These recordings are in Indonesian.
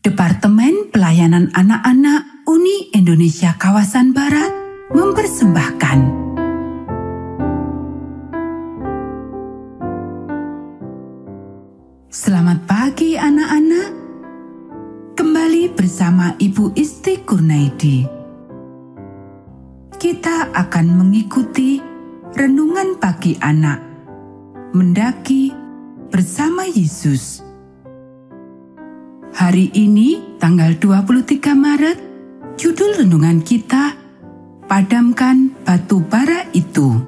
Departemen Pelayanan Anak-anak Uni Indonesia Kawasan Barat mempersembahkan Selamat pagi anak-anak. Kembali bersama Ibu Isti Kurnaidi. Kita akan mengikuti renungan pagi anak. Mendaki bersama Yesus Hari ini, tanggal 23 Maret, judul renungan kita, Padamkan Batu Bara Itu.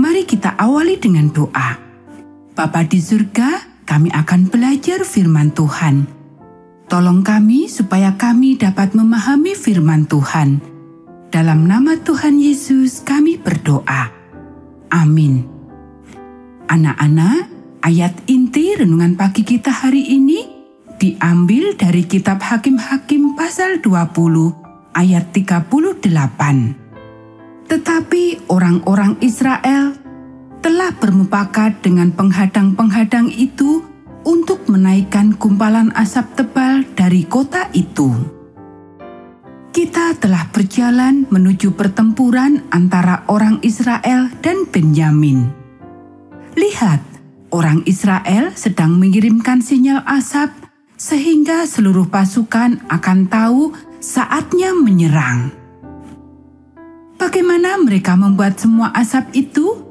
Mari kita awali dengan doa. Bapa di surga, kami akan belajar firman Tuhan. Tolong kami supaya kami dapat memahami firman Tuhan. Dalam nama Tuhan Yesus kami berdoa. Amin. Anak-anak, ayat inti renungan pagi kita hari ini diambil dari kitab Hakim-Hakim pasal 20 ayat 38. Tetapi orang-orang Israel telah bermupakat dengan penghadang-penghadang itu untuk menaikkan kumpalan asap tebal dari kota itu. Kita telah berjalan menuju pertempuran antara orang Israel dan Benyamin. Lihat, orang Israel sedang mengirimkan sinyal asap sehingga seluruh pasukan akan tahu saatnya menyerang. Bagaimana mereka membuat semua asap itu?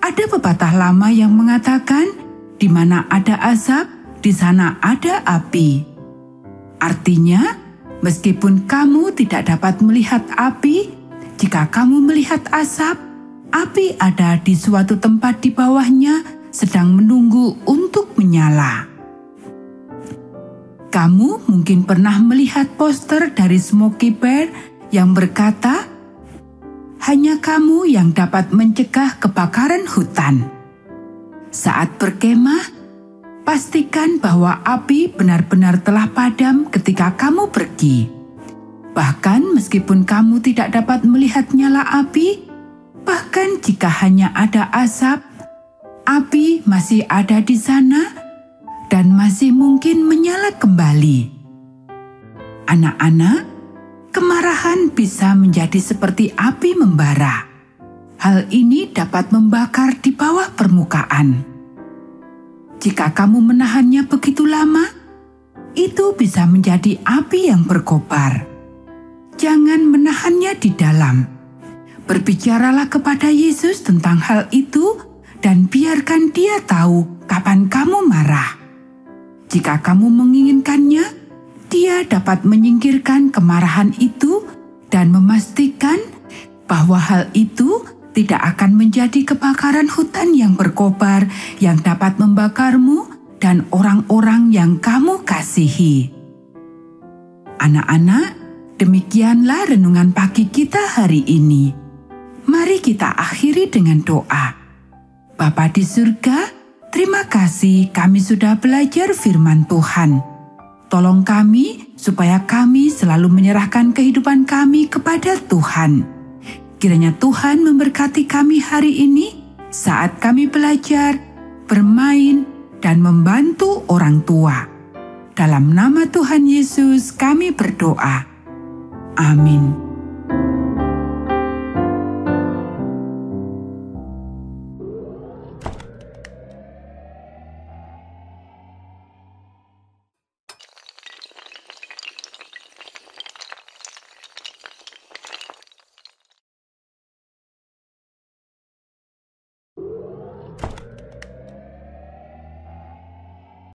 Ada pepatah lama yang mengatakan, "Di mana ada asap, di sana ada api." Artinya, meskipun kamu tidak dapat melihat api, jika kamu melihat asap, api ada di suatu tempat di bawahnya sedang menunggu untuk menyala. Kamu mungkin pernah melihat poster dari Smokey Bear yang berkata, "Hanya kamu yang dapat mencegah kebakaran hutan." Saat berkemah, pastikan bahwa api benar-benar telah padam ketika kamu pergi. Bahkan meskipun kamu tidak dapat melihat nyala api, bahkan jika hanya ada asap, api masih ada di sana dan masih mungkin menyala kembali. Anak-anak, kemarahan bisa menjadi seperti api membara. Hal ini dapat membakar di bawah permukaan. Jika kamu menahannya begitu lama, itu bisa menjadi api yang berkobar. Jangan menahannya di dalam. Berbicaralah kepada Yesus tentang hal itu dan biarkan Dia tahu kapan kamu marah. Jika kamu menginginkannya, dia dapat menyingkirkan kemarahan itu dan memastikan bahwa hal itu tidak akan menjadi kebakaran hutan yang berkobar yang dapat membakarmu dan orang-orang yang kamu kasihi. Anak-anak, demikianlah renungan pagi kita hari ini. Mari kita akhiri dengan doa. Bapa di surga, Terima kasih kami sudah belajar firman Tuhan. Tolong kami supaya kami selalu menyerahkan kehidupan kami kepada Tuhan. Kiranya Tuhan memberkati kami hari ini saat kami belajar, bermain, dan membantu orang tua. Dalam nama Tuhan Yesus kami berdoa. Amin.